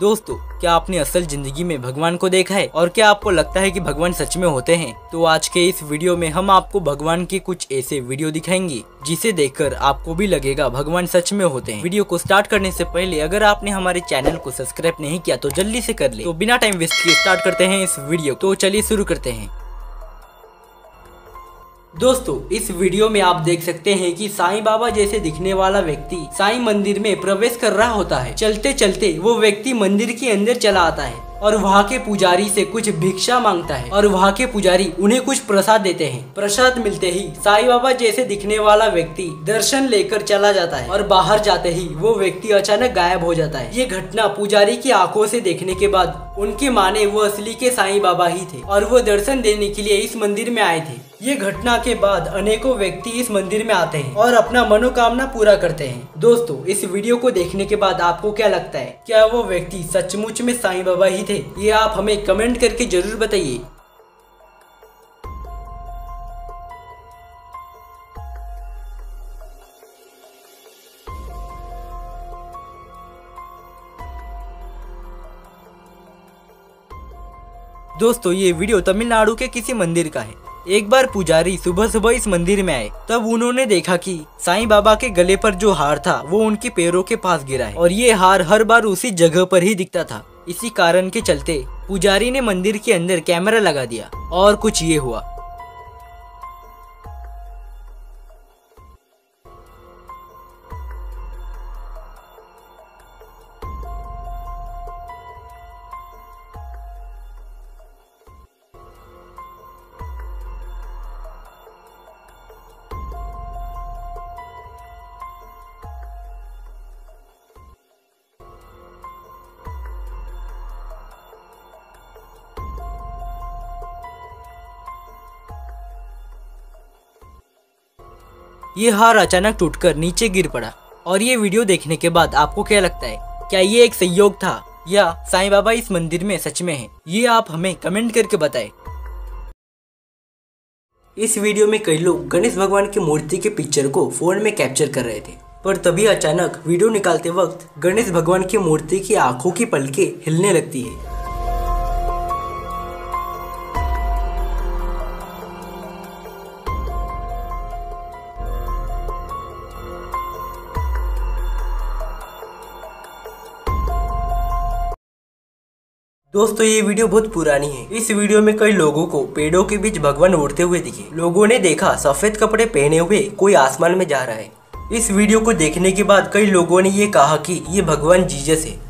दोस्तों, क्या आपने असल ज़िंदगी में भगवान को देखा है? और क्या आपको लगता है कि भगवान सच में होते हैं? तो आज के इस वीडियो में हम आपको भगवान के कुछ ऐसे वीडियो दिखाएँगे, जिसे देखकर आपको भी लगेगा भगवान सच में होते हैं। वीडियो को स्टार्ट करने से पहले अगर आपने हमारे चैनल को सब्सक्राइब नहीं किया तो जल्दी से कर ले। तो बिना टाइम वेस्ट किए स्टार्ट करते हैं इस वीडियो। तो चलिए शुरू करते हैं। दोस्तों, इस वीडियो में आप देख सकते हैं कि साईं बाबा जैसे दिखने वाला व्यक्ति साईं मंदिर में प्रवेश कर रहा होता है। चलते चलते वो व्यक्ति मंदिर के अंदर चला आता है और वहाँ के पुजारी से कुछ भिक्षा माँगता है और वहाँ के पुजारी उन्हें कुछ प्रसाद देते हैं। प्रसाद मिलते ही साईं बाबा जैसे दिखने वाला व्यक्ति दर्शन लेकर चला जाता है और बाहर जाते ही वो व्यक्ति अचानक गायब हो जाता है। ये घटना पुजारी की आँखों से देखने के बाद उनके माने वो असली के साईं बाबा ही थे और वो दर्शन देने के लिए इस मंदिर में आए थे। ये घटना के बाद अनेकों व्यक्ति इस मंदिर में आते हैं और अपना मनोकामना पूरा करते हैं। दोस्तों, इस वीडियो को देखने के बाद आपको क्या लगता है? क्या वो व्यक्ति सचमुच में साईं बाबा ही थे? ये आप हमें कमेंट करके ज़रूर बताइए। दोस्तों, ये वीडियो तमिलनाडु के किसी मंदिर का है। एक बार पुजारी सुबह सुबह इस मंदिर में आए, तब उन्होंने देखा कि साईं बाबा के गले पर जो हार था, वो उनके पैरों के पास गिरा है। और ये हार हर बार उसी जगह पर ही दिखता था। इसी कारण के चलते पुजारी ने मंदिर के अंदर कैमरा लगा दिया और कुछ ये हुआ। ये हार अचानक टूटकर नीचे गिर पड़ा और ये वीडियो देखने के बाद आपको क्या लगता है? क्या ये एक संयोग था? या साईं बाबा इस मंदिर में सच में है? ये आप हमें कमेंट करके बताएँ। इस वीडियो में कई लोग गणेश भगवान की मूर्ति के पिक्चर को फ़ोन में कैप्चर कर रहे थे, पर तभी अचानक वीडियो निकालते वक्त गणेश भगवान की मूर्ति की आँखों की पलके हिलने लगती है। दोस्तों, ये वीडियो बहुत पुरानी है। इस वीडियो में कई लोगों को पेड़ों के बीच भगवान उड़ते हुए दिखे। लोगों ने देखा, सफ़ेद कपड़े पहने हुए कोई आसमान में जा रहा है। इस वीडियो को देखने के बाद कई लोगों ने ये कहा कि ये भगवान जीजस है।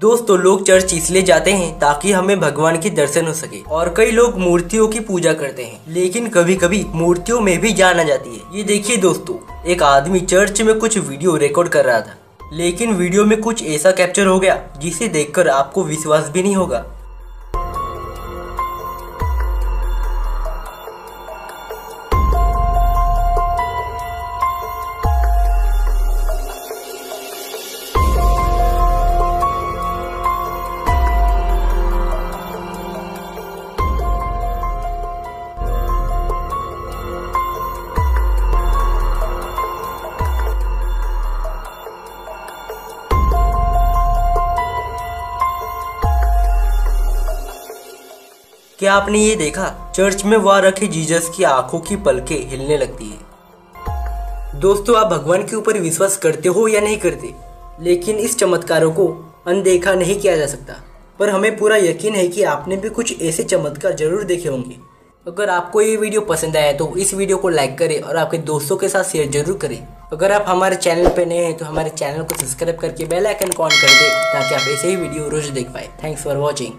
दोस्तों, लोग चर्च इसलिए जाते हैं ताकि हमें भगवान के दर्शन हो सके और कई लोग मूर्तियों की पूजा करते हैं, लेकिन कभी कभी मूर्तियों में भी जाना जाती है। ये देखिए दोस्तों, एक आदमी चर्च में कुछ वीडियो रिकॉर्ड कर रहा था, लेकिन वीडियो में कुछ ऐसा कैप्चर हो गया, जिसे देखकर आपको विश्वास भी नहीं होगा। क्या आपने ये देखा? चर्च में वहाँ रखे जीजस की आँखों की पलके हिलने लगती है। दोस्तों, आप भगवान के ऊपर विश्वास करते हो या नहीं करते? लेकिन इस चमत्कारों को अनदेखा नहीं किया जा सकता। पर हमें पूरा यकीन है कि आपने भी कुछ ऐसे चमत्कार ज़रूर देखे होंगे। अगर आपको ये वीडियो पसंद आया तो इस वीडियो को लाइक करें और आपके दोस्तों के साथ शेयर ज़रूर करें। अगर आप हमारे चैनल पर नए हैं तो हमारे चैनल को सब्सक्राइब करके बेल आइकन को ऑन कर दें ताकि आप ऐसे ही वीडियो रोज देख पाए। Thanks for watching.